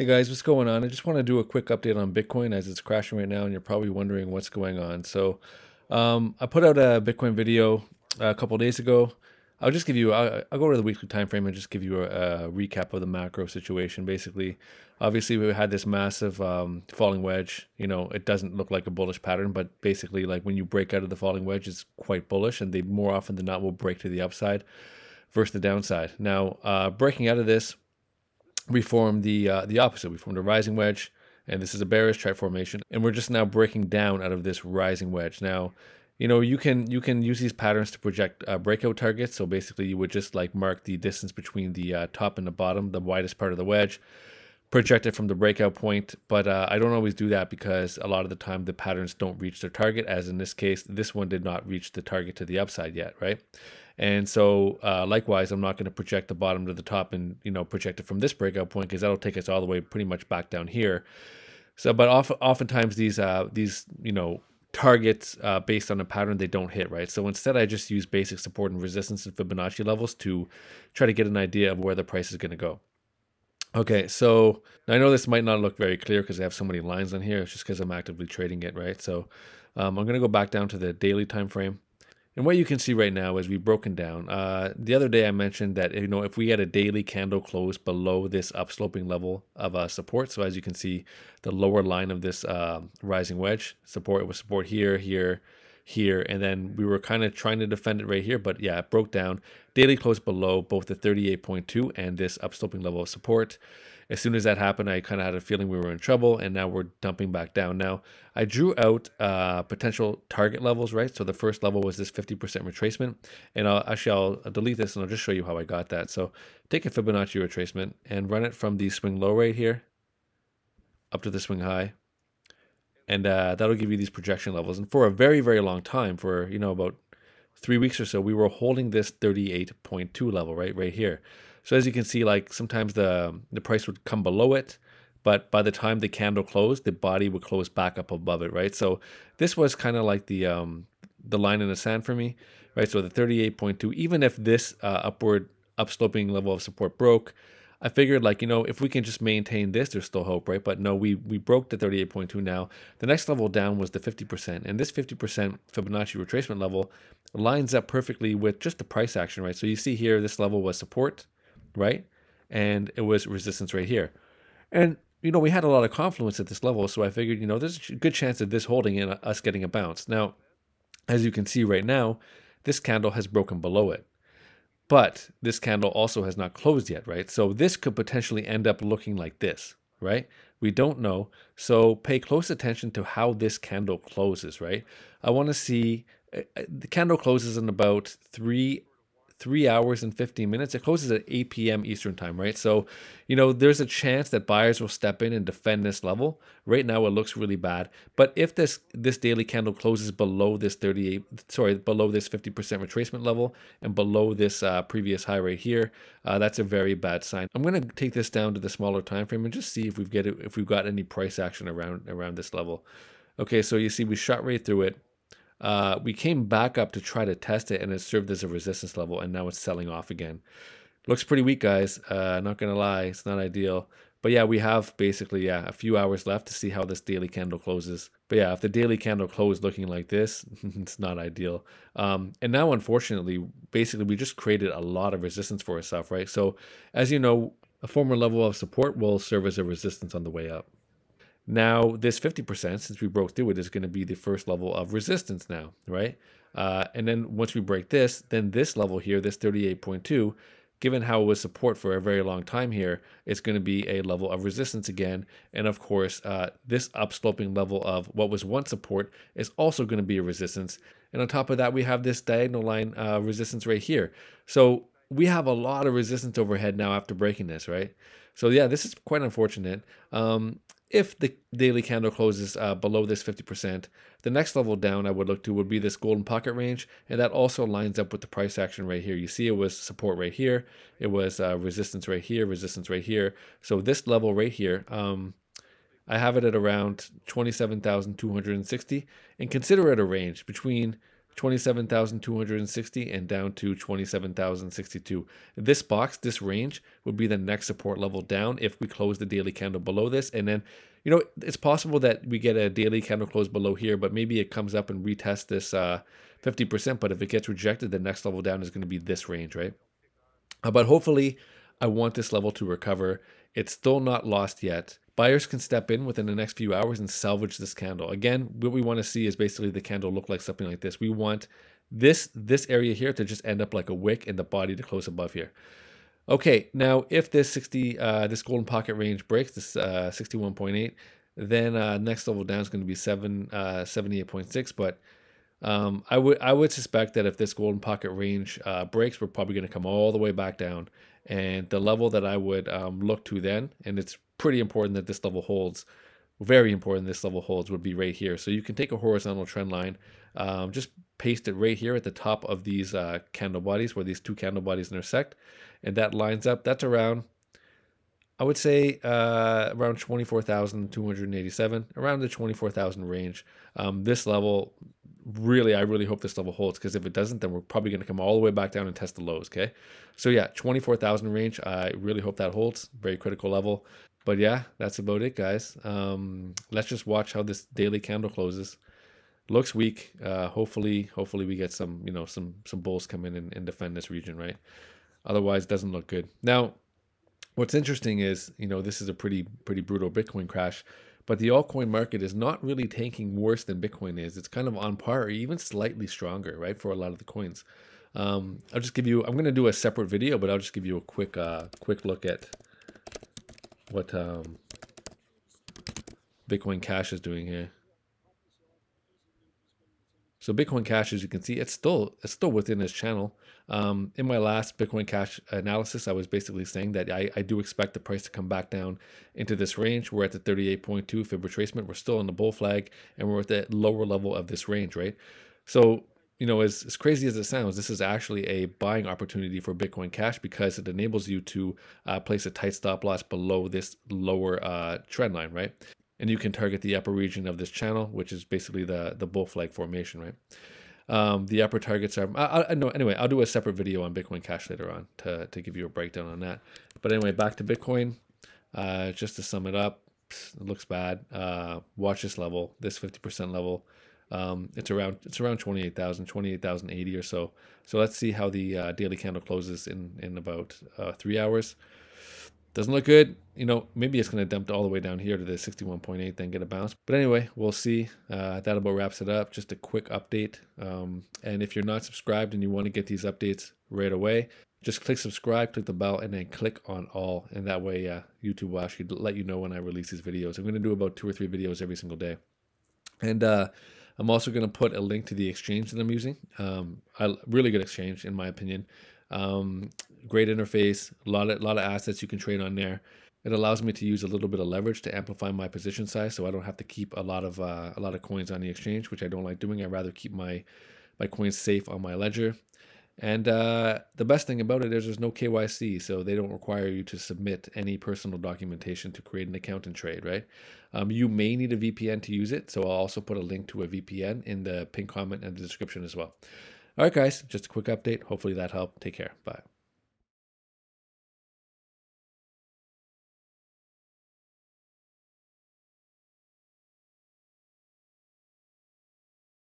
Hey guys, what's going on? I just want to do a quick update on Bitcoin as it's crashing right now and you're probably wondering what's going on. So um, I put out a Bitcoin video a couple days ago. I'll just give you, I'll, I'll, go to the weekly time frame and just give you a, a, recap of the macro situation. Basically, obviously we had this massive um, falling wedge. You know, it doesn't look like a bullish pattern, but basically like when you break out of the falling wedge, it's quite bullish and they more often than not will break to the upside versus the downside. Now, uh, breaking out of this, we formed the uh, the opposite. We formed a rising wedge, and this is a bearish chart formation, and we're just now breaking down out of this rising wedge. Now, you know, you can you can use these patterns to project uh, breakout targets. So basically, you would just like mark the distance between the uh, top and the bottom, the widest part of the wedge, project it from the breakout point. But uh, I don't always do that because a lot of the time the patterns don't reach their target. As in this case, this one did not reach the target to the upside yet, right? And so, uh, likewise, I'm not going to project the bottom to the top and you know project it from this breakout point because that'll take us all the way pretty much back down here. So, but often, oftentimes these uh, these you know targets uh, based on a pattern they don't hit right. So instead, I just use basic support and resistance and Fibonacci levels to try to get an idea of where the price is going to go. Okay, so I know this might not look very clear because I have so many lines on here. It's just because I'm actively trading it, right? So um, I'm going to go back down to the daily time frame. And what you can see right now is we've broken down. Uh, the other day I mentioned that you know if we had a daily candle close below this upsloping level of uh, support, so as you can see, the lower line of this uh, rising wedge support, it was support here, here, here, and then we were kind of trying to defend it right here, but yeah, it broke down. Daily close below both the 38.2 and this upsloping level of support as soon as that happened, I kind of had a feeling we were in trouble, and now we're dumping back down. Now, I drew out uh, potential target levels, right? So the first level was this 50% retracement, and I'll, actually I'll delete this and I'll just show you how I got that. So take a Fibonacci retracement and run it from the swing low right here up to the swing high, and uh, that'll give you these projection levels. And for a very, very long time, for you know about three weeks or so, we were holding this 38.2 level right, right here. So as you can see, like sometimes the the price would come below it, but by the time the candle closed, the body would close back up above it, right? So this was kind of like the um, the line in the sand for me, right? So the 38.2, even if this uh, upward upsloping level of support broke, I figured like, you know, if we can just maintain this, there's still hope, right? But no, we we broke the 38.2 now. The next level down was the 50%. And this 50% Fibonacci retracement level lines up perfectly with just the price action, right? So you see here, this level was support, right? And it was resistance right here. And, you know, we had a lot of confluence at this level, so I figured, you know, there's a good chance of this holding and uh, us getting a bounce. Now, as you can see right now, this candle has broken below it. But this candle also has not closed yet, right? So this could potentially end up looking like this, right? We don't know. So pay close attention to how this candle closes, right? I want to see uh, uh, the candle closes in about three three hours and 15 minutes. It closes at 8 p.m. Eastern time, right? So, you know, there's a chance that buyers will step in and defend this level. Right now, it looks really bad. But if this this daily candle closes below this 38, sorry, below this 50% retracement level and below this uh, previous high right here, uh, that's a very bad sign. I'm going to take this down to the smaller time frame and just see if we've get it, if we've got any price action around around this level. Okay, so you see we shot right through it. Uh, we came back up to try to test it and it served as a resistance level and now it's selling off again. Looks pretty weak, guys. Uh, not gonna lie, it's not ideal. But yeah, we have basically yeah a few hours left to see how this daily candle closes. But yeah, if the daily candle closed looking like this, it's not ideal. Um, and now, unfortunately, basically we just created a lot of resistance for ourselves, right? So as you know, a former level of support will serve as a resistance on the way up. Now, this 50%, since we broke through it, is going to be the first level of resistance now, right? Uh, and then once we break this, then this level here, this 38.2, given how it was support for a very long time here, it's going to be a level of resistance again. And of course, uh, this upsloping level of what was once support is also going to be a resistance. And on top of that, we have this diagonal line uh, resistance right here. So we have a lot of resistance overhead now after breaking this, right? So yeah, this is quite unfortunate. Um, if the daily candle closes uh, below this 50%, the next level down I would look to would be this golden pocket range, and that also lines up with the price action right here. You see it was support right here, it was uh, resistance right here, resistance right here. So this level right here, um, I have it at around 27,260, and consider it a range between 27,260 and down to 27,062. This box, this range, would be the next support level down if we close the daily candle below this. And then, you know, it's possible that we get a daily candle close below here, but maybe it comes up and retests this uh, 50%. But if it gets rejected, the next level down is going to be this range, right? Uh, but hopefully, I want this level to recover. It's still not lost yet. Buyers can step in within the next few hours and salvage this candle. Again, what we want to see is basically the candle look like something like this. We want this this area here to just end up like a wick and the body to close above here. Okay, now if this 60 uh, this golden pocket range breaks, this uh, 61.8, then uh, next level down is going to be 7 uh, 78.6. But um, I would I would suspect that if this golden pocket range uh, breaks, we're probably going to come all the way back down. And the level that I would um, look to then, and it's pretty important that this level holds. Very important this level holds would be right here. So you can take a horizontal trend line, um, just paste it right here at the top of these uh, candle bodies where these two candle bodies intersect. And that lines up, that's around, I would say uh, around 24,287, around the 24,000 range. Um, this level, really, I really hope this level holds because if it doesn't, then we're probably going to come all the way back down and test the lows, okay? So yeah, 24,000 range, I really hope that holds. Very critical level but yeah, that's about it, guys. Um, let's just watch how this daily candle closes. Looks weak. Uh, hopefully, hopefully we get some, you know, some some bulls come in and, and defend this region, right? Otherwise, doesn't look good. Now, what's interesting is, you know, this is a pretty pretty brutal Bitcoin crash, but the altcoin market is not really tanking worse than Bitcoin is. It's kind of on par, or even slightly stronger, right, for a lot of the coins. Um, I'll just give you. I'm going to do a separate video, but I'll just give you a quick uh, quick look at what um, Bitcoin Cash is doing here. So Bitcoin Cash, as you can see, it's still it's still within this channel. Um, in my last Bitcoin Cash analysis, I was basically saying that I, I do expect the price to come back down into this range. We're at the 38.2 fib retracement. We're still on the bull flag, and we're at the lower level of this range, right? So you know, as, as crazy as it sounds, this is actually a buying opportunity for Bitcoin Cash because it enables you to uh, place a tight stop loss below this lower uh, trend line, right? And you can target the upper region of this channel, which is basically the the bull flag formation, right? Um, the upper targets are. I, I, no, anyway, I'll do a separate video on Bitcoin Cash later on to to give you a breakdown on that. But anyway, back to Bitcoin. Uh, just to sum it up, it looks bad. Uh, watch this level, this 50% level. Um, it's around it's around 28,000, 28,080 or so. So let's see how the uh, daily candle closes in in about uh, three hours. Doesn't look good. You know, maybe it's going to dump all the way down here to the 61.8, then get a bounce. But anyway, we'll see. Uh, that about wraps it up. Just a quick update. Um, and if you're not subscribed and you want to get these updates right away, just click subscribe, click the bell, and then click on all. And that way, uh, YouTube will actually let you know when I release these videos. I'm going to do about two or three videos every single day. And uh, I'm also going to put a link to the exchange that I'm using. Um, really good exchange, in my opinion. Um, great interface, a lot of lot of assets you can trade on there. It allows me to use a little bit of leverage to amplify my position size, so I don't have to keep a lot of uh, a lot of coins on the exchange, which I don't like doing. I'd rather keep my my coins safe on my ledger. And uh, the best thing about it is there's no KYC, so they don't require you to submit any personal documentation to create an account and trade, right? Um, you may need a VPN to use it, so I'll also put a link to a VPN in the pin comment and the description as well. All right, guys, just a quick update. Hopefully that helped. Take care. Bye.